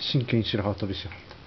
真剣に白旗飛びしやがった。